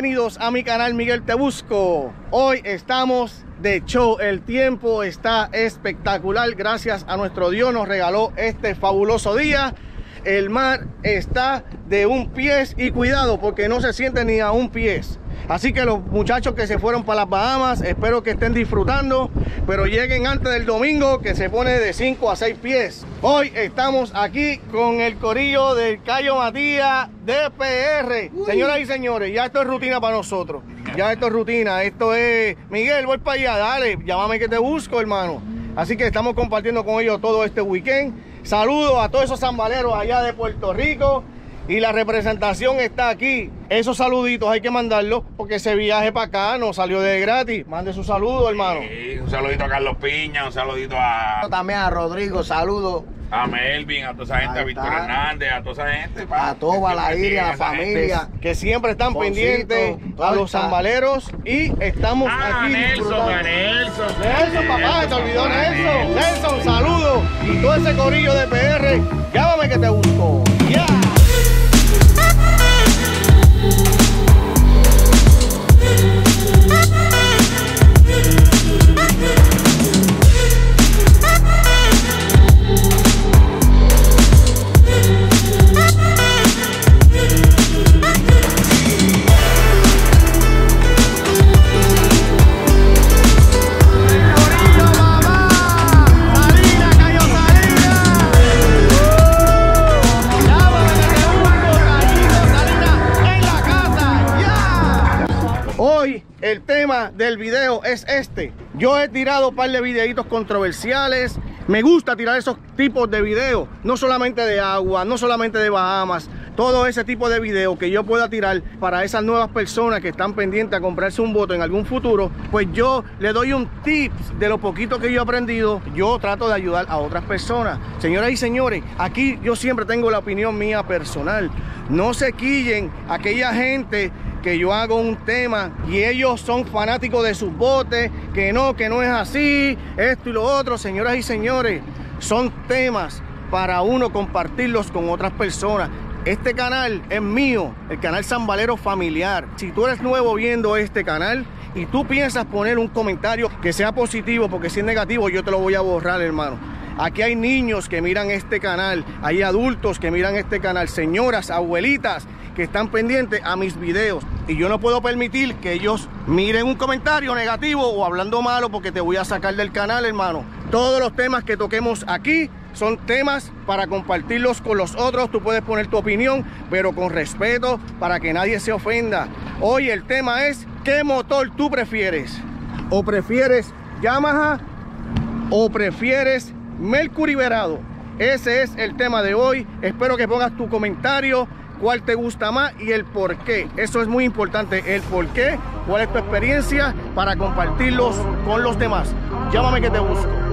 Bienvenidos a mi canal Miguel Te Busco. Hoy estamos de show. El tiempo está espectacular. Gracias a nuestro Dios nos regaló este fabuloso día. El mar está de un pie y cuidado porque no se siente ni a un pie. Así que los muchachos que se fueron para las Bahamas, espero que estén disfrutando, pero lleguen antes del domingo que se pone de 5 a 6 pies. Hoy estamos aquí con el corillo del Cayo Matías DPR. Señoras y señores, ya esto es rutina para nosotros. Ya esto es rutina, esto es... Miguel, voy para allá, dale, llámame que te busco, hermano. Así que estamos compartiendo con ellos todo este weekend. Saludos a todos esos zambaleros allá de Puerto Rico y la representación está aquí. Esos saluditos hay que mandarlos porque ese viaje para acá no salió de gratis. Mande su saludo, hermano. Sí, un saludito a Carlos Piña, un saludito a, También a Rodrigo, saludos. A Melvin, a toda esa gente, Ahí a Víctor está. Hernández, a toda esa gente. pa, A toda la isla, siguen la familia. Que siempre están pendientes a los está. zambaleros y estamos Ah, aquí Nelson, a Nelson. Nelson, papá, te olvidó a Nelson. Nelson, saludos. Y todo ese corillo de PR, llámame que te busco. Ya. Del video es este. Yo he tirado un par de videitos controversiales. Me gusta tirar esos tipos de videos. No solamente de agua, no solamente de Bahamas. Todo ese tipo de videos que yo pueda tirar para esas nuevas personas que están pendientes a comprarse un voto en algún futuro, pues yo le doy un tips de lo poquito que yo he aprendido. Yo trato de ayudar a otras personas. Señoras y señores, aquí yo siempre tengo la opinión mía personal. No se quillen aquella gente que yo hago un tema y ellos son fanáticos de sus botes, que no, que no es así, esto y lo otro. Señoras y señores, son temas para uno compartirlos con otras personas. Este canal es mío, el canal Zambalero Familiar. Si tú eres nuevo viendo este canal y tú piensas poner un comentario que sea positivo, porque si es negativo yo te lo voy a borrar, hermano. Aquí hay niños que miran este canal, hay adultos que miran este canal, señoras, abuelitas que están pendientes a mis videos. Y yo no puedo permitir que ellos miren un comentario negativo o hablando malo porque te voy a sacar del canal, hermano. Todos los temas que toquemos aquí son temas para compartirlos con los otros. Tú puedes poner tu opinión, pero con respeto para que nadie se ofenda. Hoy el tema es, ¿qué motor tú prefieres? ¿O prefieres Yamaha o prefieres Mercury Verado? Ese es el tema de hoy. Espero que pongas tu comentario, cuál te gusta más y el por qué. Eso es muy importante, el por qué, cuál es tu experiencia para compartirlos con los demás. Llámame que te busco.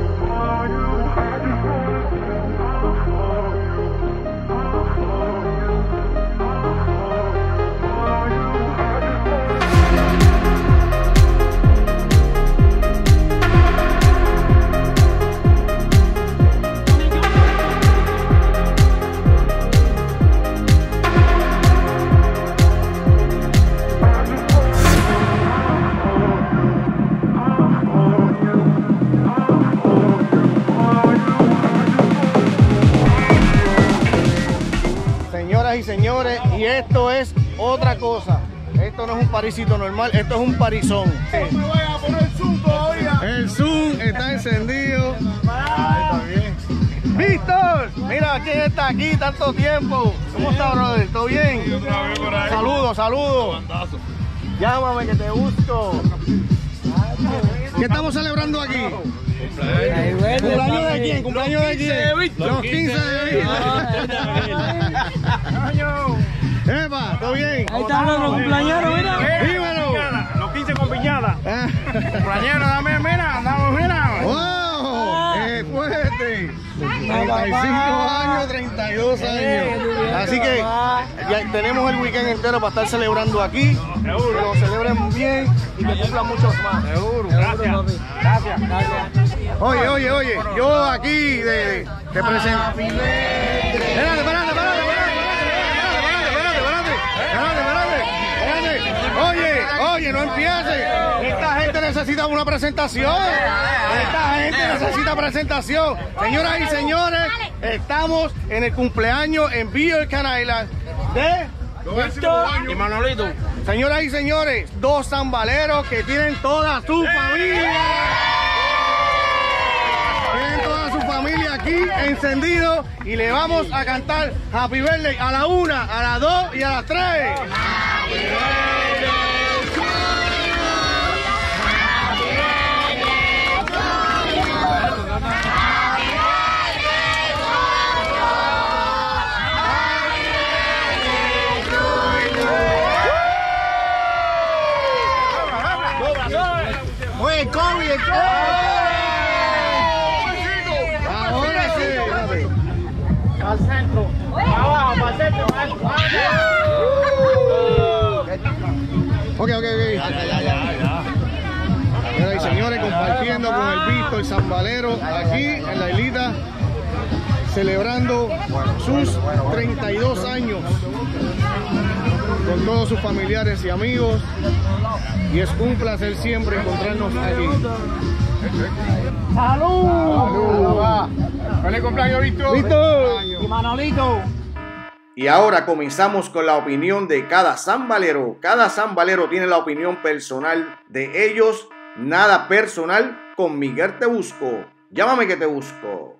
Esto no es un parisito normal, esto es un parizón. El Zoom está encendido. Víctor, mira quién está aquí tanto tiempo. ¿Cómo está, brother? ¿Todo bien? Saludos, saludos. Llámame que te busco. ¿Qué estamos celebrando aquí? ¿Cumpleaños de quién? ¿Cumpleaños de quién? Los 15 de vida. Epa, ¿todo bien? Ahí está nuestro cumpleaños, mira. Dímelo. Los 15 con piñada. Ah. Cumpleaños, dame, mira, andamos, mira. ¡Wow! ¡Eh, fuerte! 35 años, 32 años. Así que ya tenemos el weekend entero para estar celebrando aquí. Que lo celebren bien y que cumplan muchos más. Seguro. Gracias. Gracias. Oye, oye, oye, yo aquí de, te presento. Espérate, espérate, oye, no empiece. Esta gente necesita una presentación. Esta gente necesita presentación. Señoras y señores, estamos en el cumpleaños en Beer Can Island de Y Manolito. Señoras y señores, dos zambaleros que tienen toda su familia. Tienen toda su familia aquí encendido y le vamos a cantar Happy Birthday a la una, a las dos y a las tres. Ahora sí. Al centro. Abajo, para centro. Ok, ok, ok. Señoras y señores, compartiendo con el Visto, el Zambalero, aquí en la islita, celebrando sus 32 años con todos sus familiares y amigos. Y es un placer siempre encontrarnos aquí. ¡Salud! ¡Feliz cumpleaños, Víctor! ¡Listo! Y Manolito. Y ahora comenzamos con la opinión de cada zambalero. Cada zambalero tiene la opinión personal de ellos, nada personal con Miguel Te Busco. Llámame que te busco.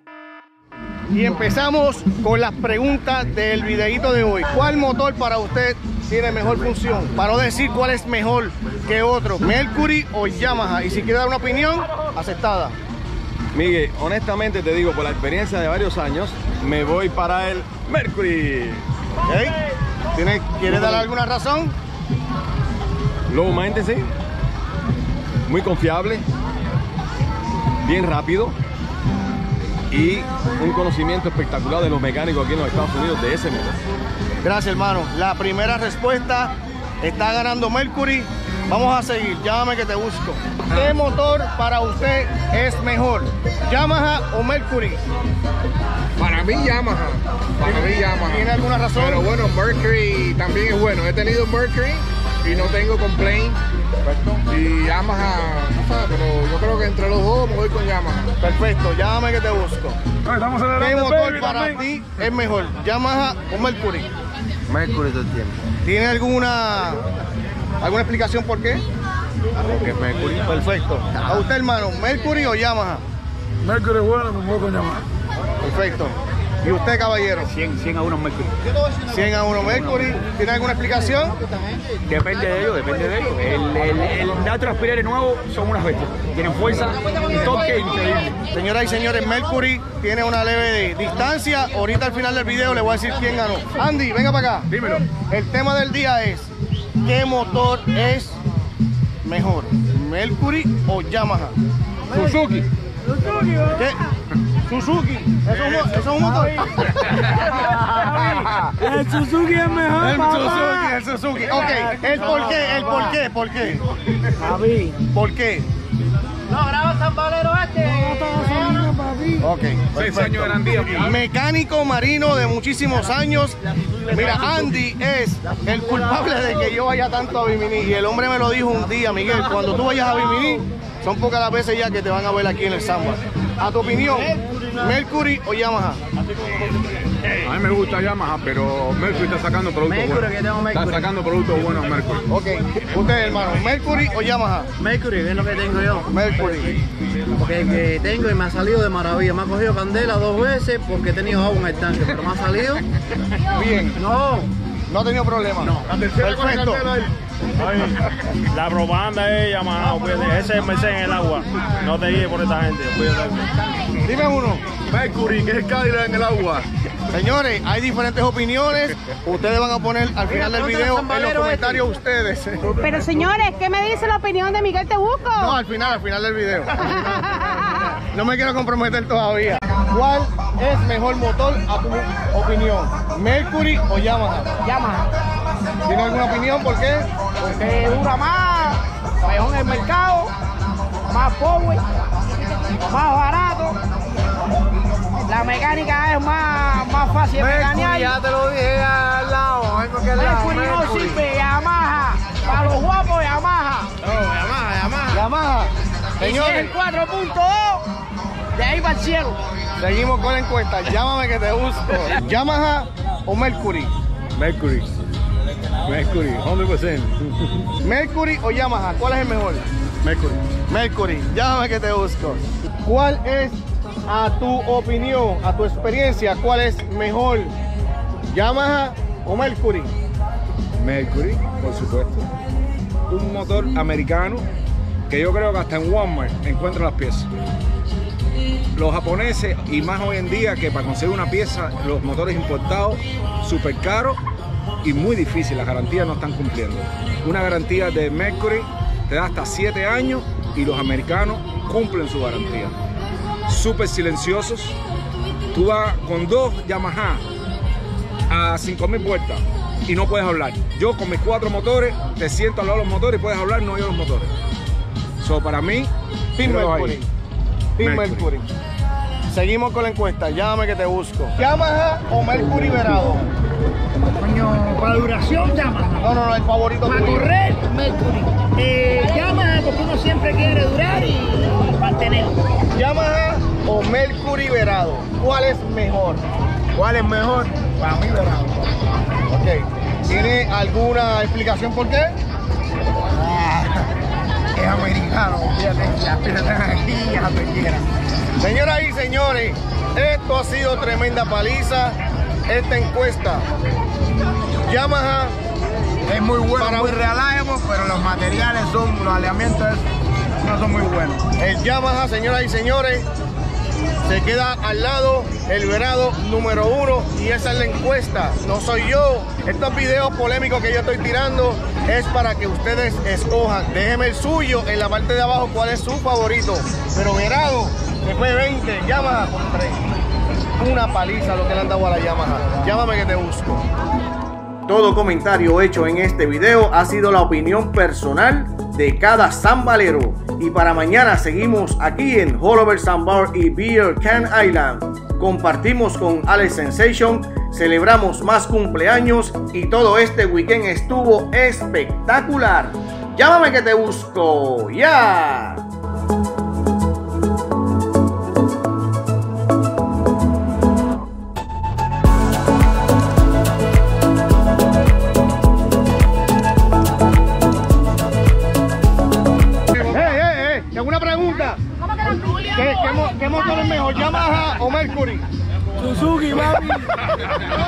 Y empezamos con las preguntas del videito de hoy. ¿Cuál motor para usted tiene mejor función? Para no decir cuál es mejor que otro, Mercury o Yamaha. Y si quiere dar una opinión, aceptada. Miguel, honestamente te digo, por la experiencia de varios años, me voy para el Mercury. ¿Ok? ¿Tiene, ¿Quiere dar alguna razón? Low maintenance, muy confiable, bien rápido y un conocimiento espectacular de los mecánicos aquí en los Estados Unidos de ese motor. Gracias, hermano. La primera respuesta está ganando Mercury. Vamos a seguir. Llámame que te busco. ¿Qué motor para usted es mejor? ¿Yamaha o Mercury? Para mí Yamaha, para mí Yamaha. ¿Tiene alguna razón? Pero bueno, Mercury también es bueno. He tenido Mercury y no tengo complaint. Y Yamaha, no sé, pero yo creo que entre los dos me voy con Yamaha. Perfecto, llámame que te busco. Estamos ¿Qué motor baby para también. ti es mejor? ¿Yamaha o Mercury? Mercury todo el tiempo. ¿Tiene alguna alguna explicación por qué? Porque es Mercury. Perfecto. ¿A usted, hermano, Mercury o Yamaha? Mercury es bueno, me voy con llamar. Perfecto. ¿Y usted, caballero? 100, 100 a 1 Mercury. 100 a 1 Mercury. ¿Tiene alguna explicación? Depende de ellos, depende de ellos. El, el, el nuevo son unas bestias. Tienen fuerza y toque increíble. Señoras y señores, Mercury tiene una leve distancia. Ahorita al final del video le voy a decir quién ganó. Andy, venga para acá. Dímelo. El tema del día es, ¿qué motor es mejor? ¿Mercury o Yamaha? Suzuki. ¿Qué? Suzuki. ¿Eso es un, motor? El Suzuki es mejor, El papá. Suzuki, el Suzuki. Ok, el por qué, el por qué, por qué. Papi. ¿Por qué? Ok. Seis años de garantía. Mecánico marino de muchísimos años. Mira, Andy es el culpable de que yo vaya tanto a Bimini. Y el hombre me lo dijo un día, Miguel, cuando tú vayas a Bimini, son pocas las veces ya que te van a ver aquí en el Samba. A tu opinión, Mercury o Yamaha. A mí me gusta Yamaha, pero Mercury está sacando productos Mercury, buenos. que tengo Mercury. Está sacando productos buenos Mercury. Ok, usted hermano, Mercury o Yamaha. Mercury, que es lo que tengo yo. Mercury. Porque el que tengo y me ha salido de maravilla. Me ha cogido candela dos veces porque he tenido agua en el tanque, pero me ha salido. Bien, No, no ha tenido problema. No. Perfecto. La propaganda es Yamaha, cuídate. Ese es Mercedes en el agua. No te guíes por esta gente. cuídate. Dime uno. Mercury, que es Cadillac en el agua. Señores, hay diferentes opiniones. Ustedes van a poner al final del video en los comentarios ustedes. Pero señores, ¿qué me dice la opinión de Miguel Tebuco? No, al final, al final del video. No me quiero comprometer todavía. ¿Cuál es mejor motor a tu opinión? ¿Mercury o Yamaha? Yamaha. ¿Tiene alguna opinión? ¿Por qué? Porque dura más, mejor en el mercado, más power, más barato. La mecánica es más, más fácil de mecanear. ya te lo dije al lado, cualquier Mercury no sirve, Yamaha. Para los guapos, Yamaha. Yamaha. Y si es Señores, el 4.2, de ahí para el cielo. seguimos con la encuesta. Llámame que te busco. Yamaha o Mercury. Mercury. Mercury, 100%. Mercury o Yamaha, ¿cuál es el mejor? Mercury. Mercury, llámame que te busco. ¿Cuál es, a tu opinión, a tu experiencia, cuál es mejor? ¿Yamaha o Mercury? Mercury, por supuesto. Un motor americano que yo creo que hasta en Walmart encuentra las piezas. Los japoneses, y más hoy en día, que para conseguir una pieza, los motores importados, súper caros y muy difícil, las garantías no están cumpliendo. Una garantía de Mercury te da hasta 7 años y los americanos cumplen su garantía. Súper silenciosos. Tú vas con dos Yamaha a 5000 vueltas y no puedes hablar. Yo con mis cuatro motores te siento al lado de los motores y puedes hablar, no oyo los motores. So, para mí, Team ahí. Mercury. Mercury. Seguimos con la encuesta. Llámame que te busco. ¿Yamaha o Mercury Verado? Coño, para duración, Yamaha. No, no, no, el favorito Para tuyo. correr, Mercury. Eh, Yamaha porque uno siempre quiere durar y mantener. ¿Yamaha o Mercury Verado? ¿Cuál es mejor? ¿Cuál es mejor? Para mí, verdad. Ok. ¿Tiene alguna explicación por qué? Es americano, fíjate, las aquí las. Señoras y señores, esto ha sido tremenda paliza. Esta encuesta. Yamaha Es muy bueno, Para muy reliable, pero los materiales son, los aleamientos no son muy buenos. El Yamaha, señoras y señores, se queda al lado el verado número uno y esa es la encuesta. No soy yo. Estos videos polémicos que yo estoy tirando es para que ustedes escojan. Déjenme el suyo en la parte de abajo cuál es su favorito. Pero verado, después de 20, Yamaha con 3. Una paliza lo que le han dado a la Yamaha. Llámame que te busco. Todo comentario hecho en este video ha sido la opinión personal de cada sambalero. Y para mañana seguimos aquí en Holover Sambar y Beer Can Island. Compartimos con Alex Sensation, celebramos más cumpleaños y todo este weekend estuvo espectacular. Llámame que te busco. Ya. ¡Eh, es mejor, Yamaha o Mercury? Suzuki, papi.